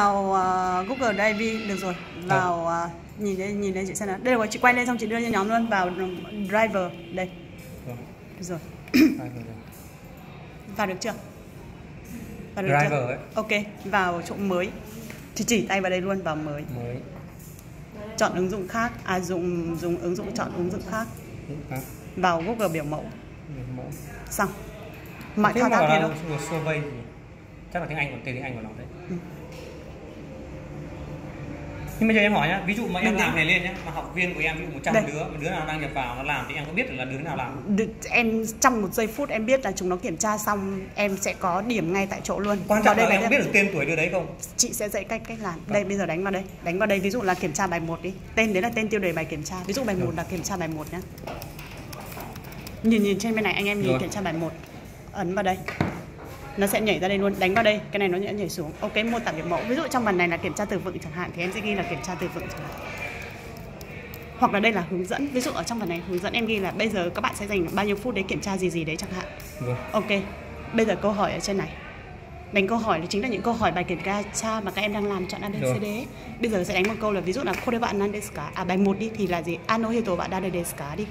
vào uh, Google Drive được rồi. Vào uh, nhìn đây nhìn đây chị xem nào. Đây rồi chị quay lên xong chị đưa cho nhóm luôn. Vào driver. Đây. Vâng. được rồi. Vào được chưa? Vào được Driver chưa ấy. ok vào chỗ mới. Thì chỉ tay vào đây luôn vào mới. Mới. Chọn ứng dụng khác. À dùng dùng ứng dụng chọn ứng dụng khác. Vào Google biểu mẫu. Được mẫu. Xong. Mọi thao tác là thế một survey chắc là tiếng Anh còn tên tiếng Anh của nó đấy. Ừ. nhưng bây giờ em hỏi nhá ví dụ mà em làm này lên nhá mà học viên của em ví dụ 100 Đây. đứa mà đứa nào đang nhập vào nó làm thì em có biết là đứa nào làm Được, em trong một giây phút em biết là chúng nó kiểm tra xong em sẽ có điểm ngay tại chỗ luôn. Quan trọng là em biết được tên tuổi đứa đấy không? Chị sẽ dạy cách cách làm. Đây bây giờ đánh vào đây. Đánh vào đây ví dụ là kiểm tra bài 1 đi. Tên đấy là tên tiêu đề bài kiểm tra. Ví dụ bài 1 là kiểm tra bài 1 nhá. Nhìn nhìn trên bên này anh em nhìn Rồi. kiểm tra bài 1 ấn vào đây nó sẽ nhảy ra đây luôn đánh vào đây. Cái này nó sẽ nhảy xuống. Ok mô tả biểu mẫu. Ví dụ trong phần này là kiểm tra từ vựng chẳng hạn thì em sẽ ghi là kiểm tra từ vựng chẳng hạn. Hoặc là đây là hướng dẫn. Ví dụ ở trong phần này hướng dẫn em ghi là bây giờ các bạn sẽ dành bao nhiêu phút để kiểm tra gì gì đấy chẳng hạn. Vâng. Ok, bây giờ câu hỏi ở trên này. Đánh câu hỏi là chính là những câu hỏi bài kiểm tra mà các em đang làm chọn ABCD. Bây giờ sẽ đánh một câu là ví dụ là Kore bạn nan desu ka? À bài 1 đi thì là gì? Ano hito bạn dare desu ka? Đi.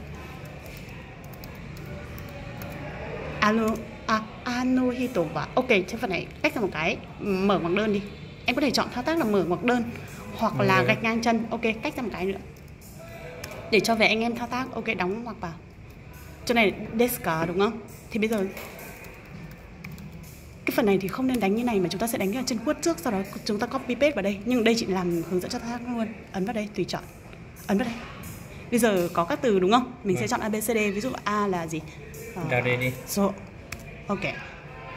Ano à, Ano hito wa Ok, trên phần này cách ra một cái. Mở ngoặc đơn đi. Em có thể chọn thao tác là mở ngoặc đơn Hoặc Mở là gạch ngang chân. Ok, cách ra một cái nữa. Để cho về anh em thao tác. Ok, đóng ngoặc vào. Chỗ này desu ka đúng không? Thì bây giờ cái phần này thì không nên đánh như này mà chúng ta sẽ đánh ở trên khuất trước sau đó chúng ta copy paste vào đây. Nhưng đây chị làm hướng dẫn cho thao tác luôn. Ấn vào đây tùy chọn. Ấn vào đây. Bây giờ có các từ đúng không? Mình sẽ Vâng. chọn abcd ví dụ a là gì? Ờ, ra đây đi. số. Ok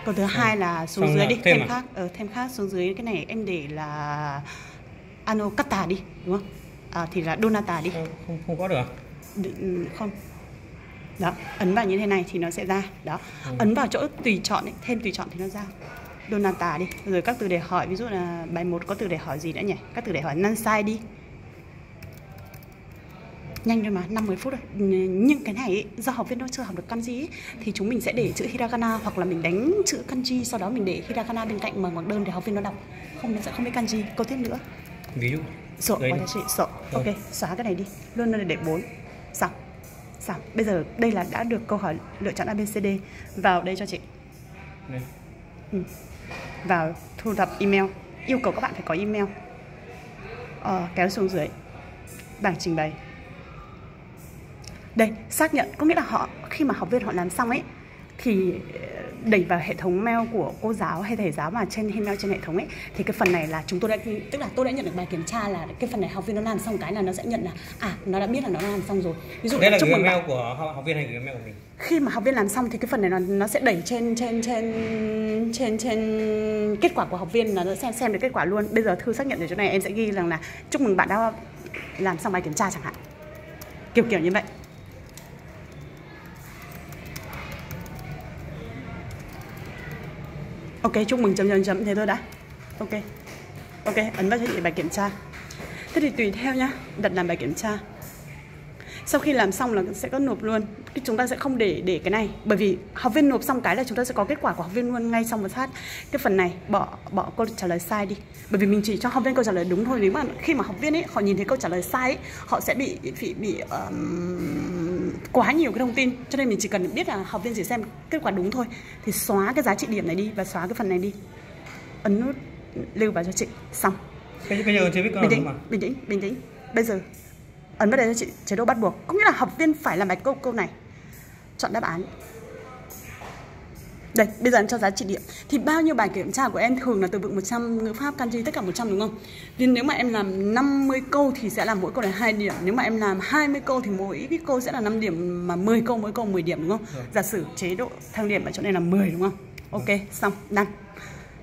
câu thứ hai là xuống Xong dưới đi thêm thêm à? khác ờ, thêm khác xuống dưới cái này em để là ano kata đi đúng không? À, thì là donata đi. Không không, không có được à? Đ- ừ, không. Đó ấn vào như thế này thì nó sẽ ra. Đó Ừ. ấn vào chỗ tùy chọn ấy, thêm tùy chọn thì nó ra. Donata đi. Rồi các từ để hỏi ví dụ là bài 1 có từ để hỏi gì nữa nhỉ? Các từ để hỏi nan sai đi nhanh thôi mà 50 phút rồi Nh- nhưng cái này ấy, do học viên nó chưa học được kanji ấy, thì chúng mình sẽ để chữ hiragana hoặc là mình đánh chữ kanji sau đó mình để hiragana bên cạnh mở ngoặc đơn để học viên nó đọc. Không nó sẽ không biết kanji. Câu tiếp nữa. Ví dụ. Sổ là chị sổ ok xóa cái này đi. Luôn là để 4 xong xong bây giờ đây là đã được câu hỏi lựa chọn ABCD vào đây cho chị. Đây. Vào thu thập email. Yêu cầu các bạn phải có email. Ờ, kéo xuống dưới. Bảng trình bày đây xác nhận. Có nghĩa là họ khi mà học viên họ làm xong ấy thì ờ, đẩy vào hệ thống mail của cô giáo hay thầy giáo mà trên email trên hệ thống ấy thì cái phần này là chúng tôi đã tức là tôi đã nhận được bài kiểm tra là cái phần này học viên nó làm xong cái là nó sẽ nhận là à nó đã biết là nó làm xong rồi. Ví dụ đây là chúc mừng bạn. email của học, viên hay gửi email của mình? Khi mà học viên làm xong thì cái phần này nó nó sẽ đẩy trên trên trên trên trên kết quả của học viên là nó xem xem được kết quả luôn. Bây giờ thư xác nhận ở chỗ này em sẽ ghi rằng là chúc mừng bạn đã làm xong bài kiểm tra chẳng hạn. Kiểu kiểu như vậy ok, chúc mừng chấm chấm chấm. Thế thôi đã. Ok. Ok, ấn vào cho chị bài kiểm tra. Thế thì tùy theo nhá. Đặt làm bài kiểm tra sau khi làm xong là sẽ có nộp luôn. Chúng ta sẽ không để để cái này. Bởi vì học viên nộp xong cái là chúng ta sẽ có kết quả của học viên luôn ngay xong một phát cái phần này bỏ bỏ câu trả lời sai đi. Bởi vì mình chỉ cho học viên câu trả lời đúng thôi. Nếu mà khi mà học viên ấy họ nhìn thấy câu trả lời sai ấy, họ sẽ bị bị bị um, quá nhiều cái thông tin. Cho nên mình chỉ cần biết là học viên chỉ xem kết quả đúng thôi. Thì xóa cái giá trị điểm này đi và xóa cái phần này đi. Ấn nút lưu vào cho chị. Xong. Bây, giờ chưa biết bình tĩnh bình tĩnh bình tĩnh. Bây giờ ấn vào đây cho chị chế độ bắt buộc. Có nghĩa là học viên phải làm bài câu câu này. Chọn đáp án. Đây bây giờ em cho giá trị điểm. Thì bao nhiêu bài kiểm tra của em thường là từ vựng 100 ngữ pháp kanji tất cả 100 đúng không? Vì nếu mà em làm 50 câu thì sẽ là mỗi câu này 2 điểm. Nếu mà em làm 20 câu thì mỗi cái câu sẽ là 5 điểm mà 10 câu mỗi câu 10 điểm đúng không? Rồi. giả sử chế độ thang điểm ở chỗ này là 10 đúng không? Ok xong đăng.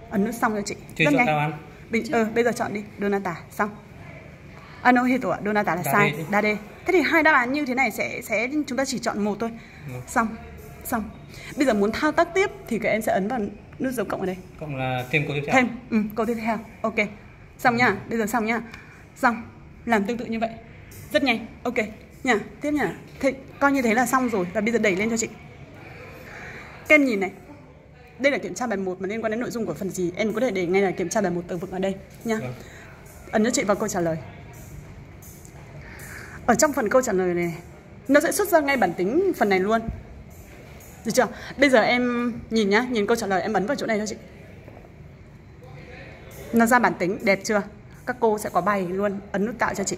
Ấn nút xong cho chị. Chưa Rất chọn nhanh. đáp án. Bình, ờ, bây giờ chọn đi, Donata, xong. À, no, hiểu ạ, Donata là sai, đa đê. Thế thì hai đáp án như thế này sẽ sẽ chúng ta chỉ chọn một thôi. Xong, xong. Bây giờ muốn thao tác tiếp thì các em sẽ ấn vào nút dấu cộng ở đây. cộng là thêm câu tiếp theo Thêm, ừ, câu tiếp theo, ok. Xong nhá, bây giờ xong nhá. Xong, làm tương tự như vậy. Rất nhanh, ok. Nhá, tiếp nhá. Thế, coi như thế là xong rồi và bây giờ đẩy lên cho chị. Các em nhìn này. đây là kiểm tra bài 1 mà liên quan đến nội dung của phần gì em có thể để ngay là kiểm tra bài 1 từ vựng ở đây nha Vâng. ấn cho chị vào câu trả lời ở trong phần câu trả lời này, nó sẽ xuất ra ngay bản tính phần này luôn. Được chưa? Bây giờ em nhìn nhá, nhìn câu trả lời em ấn vào chỗ này cho chị. Nó ra bản tính, đẹp chưa? Các cô sẽ có bài luôn, ấn nút tạo cho chị.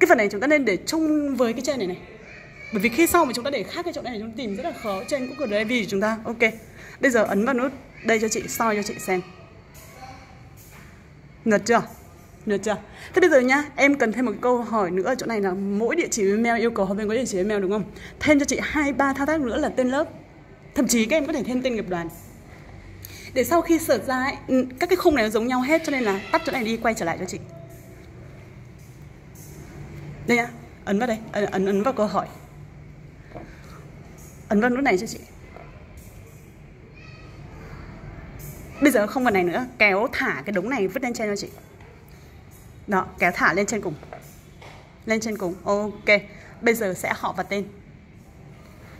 Cái phần này chúng ta nên để chung với cái trên này này. Bởi vì khi sau mà chúng ta để khác cái chỗ này chúng ta tìm rất là khó, trên cũng Google vì chúng ta. Ok, bây giờ ấn vào nút đây cho chị, soi cho chị xem. Được chưa? Được chưa? Thế bây giờ nhá em cần thêm một câu hỏi nữa ở chỗ này là mỗi địa chỉ email yêu cầu học viên có địa chỉ email đúng không? Thêm cho chị hai ba thao tác nữa là tên lớp. Thậm chí các em có thể thêm tên nghiệp đoàn. Để sau khi search ra ấy, ừ, các cái khung này nó giống nhau hết cho nên là tắt chỗ này đi quay trở lại cho chị. Đây nhá ấn vào đây ấn, ấn, ấn vào câu hỏi. Ấn vào nút này cho chị. Bây giờ không vào này nữa kéo thả cái đống này vứt lên trên cho chị đó kéo thả lên trên cùng. Lên trên cùng ok. Bây giờ sẽ họ và tên.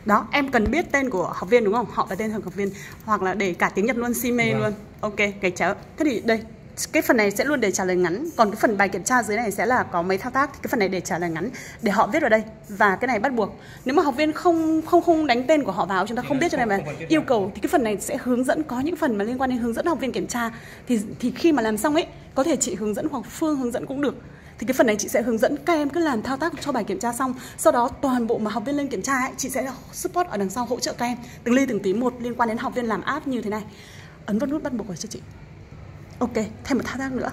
Đó em cần biết tên của học viên đúng không? Họ và tên học viên hoặc là để cả tiếng nhật luôn si mê Vâng. luôn. Ok cái chéo. Thế thì đây cái phần này sẽ luôn để trả lời ngắn. Còn cái phần bài kiểm tra dưới này sẽ là có mấy thao tác. Thì cái phần này để trả lời ngắn để họ viết vào đây. Và cái này bắt buộc nếu mà học viên không không không đánh tên của họ vào chúng ta không biết cho nên mà yêu cầu thì cái phần này sẽ hướng dẫn có những phần mà liên quan đến hướng dẫn học viên kiểm tra. Thì thì khi mà làm xong ấy có thể chị hướng dẫn hoặc phương hướng dẫn cũng được. Thì cái phần này chị sẽ hướng dẫn các em cứ làm thao tác cho bài kiểm tra xong. Sau đó toàn bộ mà học viên lên kiểm tra ấy, chị sẽ support ở đằng sau hỗ trợ các em. Từng ly từng tí một liên quan đến học viên làm app như thế này. Ấn vào nút bắt buộc rồi cho chị. Ok, thêm một thao tác nữa.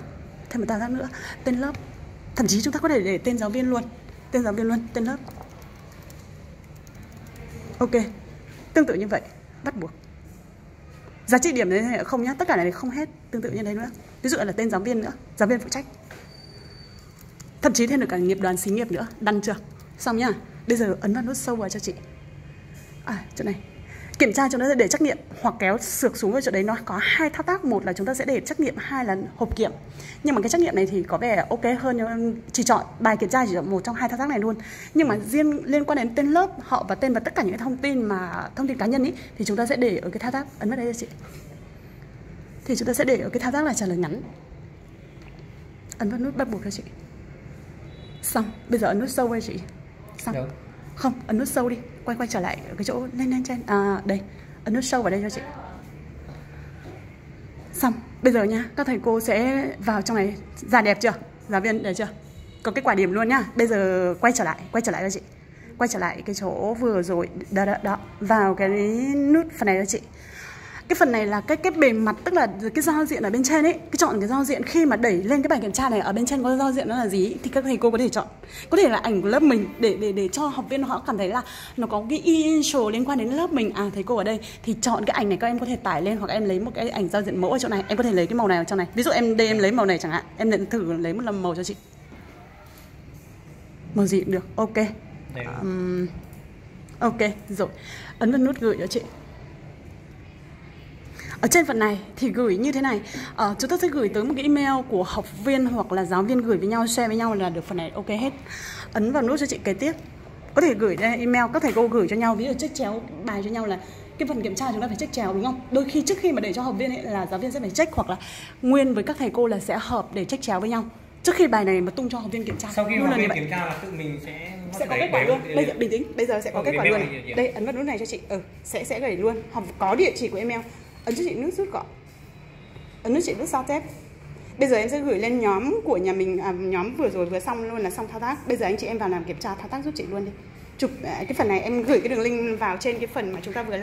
Thêm một thao tác nữa. Tên lớp. Thậm chí chúng ta có thể để tên giáo viên luôn. Tên giáo viên luôn, tên lớp. Ok, tương tự như vậy. Bắt buộc giá trị điểm đấy không nhá, tất cả này không hết tương tự như thế nữa. Ví dụ là tên giáo viên nữa, giáo viên phụ trách. Thậm chí thêm được cả nghiệp đoàn xí nghiệp nữa, đăng chưa? Xong nhá, bây giờ ấn vào nút sâu vào cho chị. À chỗ này kiểm tra chúng ta sẽ để trắc nghiệm hoặc kéo sược xuống vào chỗ đấy. Nó có hai thao tác, một là chúng ta sẽ để trắc nghiệm, hai là hộp kiểm. Nhưng mà cái trắc nghiệm này thì có vẻ ok hơn nhưng chỉ chọn bài kiểm tra chỉ chọn một trong hai thao tác này luôn. Nhưng mà riêng liên quan đến tên lớp, họ và tên và tất cả những cái thông tin mà, thông tin cá nhân ý, thì chúng ta sẽ để ở cái thao tác, ấn vào đây cho chị. Thì chúng ta sẽ để ở cái thao tác là trả lời ngắn. Ấn vào nút bắt buộc cho chị. Xong, bây giờ ấn nút sâu cho chị. Xong. Được không ấn nút sâu đi. Quay quay trở lại cái chỗ lên lên trên. À đây. Ấn nút sâu vào đây cho chị. Xong bây giờ nha các thầy cô sẽ vào trong này. Già đẹp chưa? Giáo viên đẹp chưa? Có kết quả điểm luôn nhá. Bây giờ quay trở lại quay trở lại cho chị. Quay trở lại cái chỗ vừa rồi. Đó đó, đó. vào cái nút phần này cho chị cái phần này là cái cái bề mặt tức là cái giao diện ở bên trên ấy cái chọn cái giao diện khi mà đẩy lên cái bài kiểm tra này ở bên trên có giao diện nó là gì ấy, thì các thầy cô có thể chọn. Có thể là ảnh của lớp mình để để để cho học viên họ cảm thấy là nó có cái initial liên quan đến lớp mình. À thầy cô ở đây thì chọn cái ảnh này các em có thể tải lên hoặc em lấy một cái ảnh giao diện mẫu ở chỗ này. Em có thể lấy cái màu này ở trong này. Ví dụ em đây em lấy màu này chẳng hạn. Em định thử lấy một lần màu cho chị. Màu gì cũng được. Ok. Ừm, ok rồi. Ấn vào nút gửi cho chị ở trên phần này thì gửi như thế này. Ờ, chúng ta sẽ gửi tới một cái email của học viên hoặc là giáo viên gửi với nhau share với nhau là được phần này ok hết. Ấn vào nút cho chị kế tiếp. Có thể gửi đây email các thầy cô gửi cho nhau. Ví dụ check chéo bài cho nhau là cái phần kiểm tra chúng ta phải check chéo đúng không? Đôi khi trước khi mà để cho học viên ấy là giáo viên sẽ phải check hoặc là nguyên với các thầy cô là sẽ hợp để check chéo với nhau. Trước khi bài này mà tung cho học viên kiểm tra. Sau khi học viên kiểm tra là tự mình sẽ sẽ có kết quả luôn. bây giờ bình tĩnh. Bây giờ sẽ có kết quả luôn. đây ấn vào nút này cho chị. Ừ sẽ sẽ gửi luôn. Hoặc có địa chỉ của email ấn cho chị nước rút gọn. Ấn nút chị nước sao chép bây giờ em sẽ gửi lên nhóm của nhà mình à, nhóm vừa rồi vừa xong luôn là xong thao tác. Bây giờ anh chị em vào làm kiểm tra thao tác giúp chị luôn đi. Chụp à, cái phần này em gửi cái đường link vào trên cái phần mà chúng ta vừa làm